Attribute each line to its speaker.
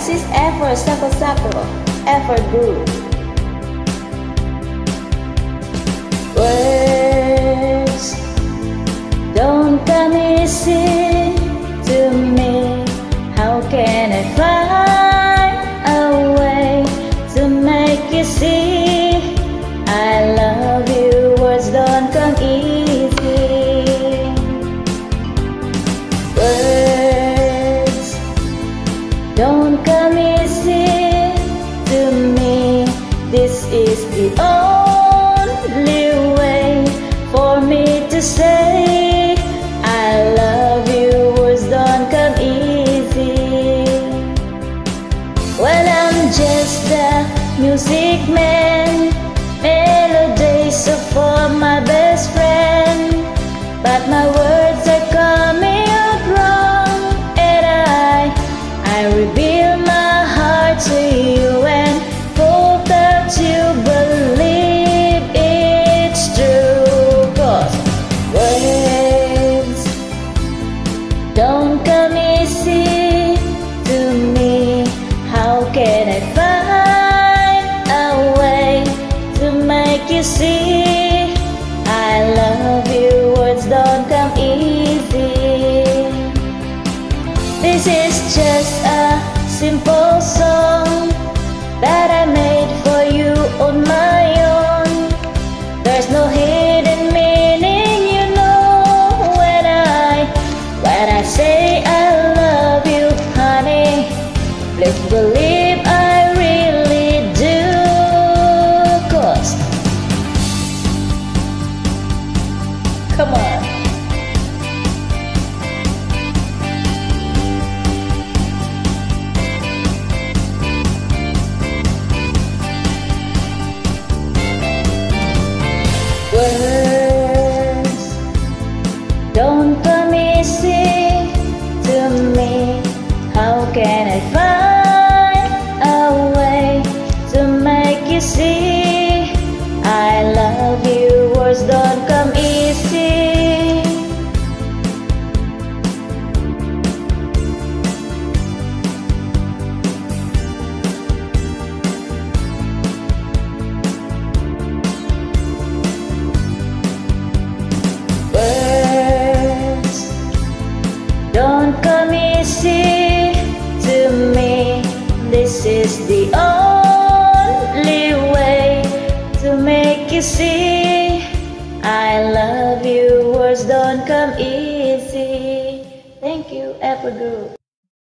Speaker 1: This is effort, circle, circle, effort group. Words don't come easy music man. Melodies are for my best friend, but my words are coming out wrong, and I, I reveal my heart to you and hope that you believe it's true. Cause words don't come is just a simple song that I made for you on my own. There's no hidden meaning, you know, when I when I say I love you, honey. Please believe I really do. Cause come on. Don't come easy to me. This is the only way to make you see I love you. Words don't come easy. Thank you, Apple Group.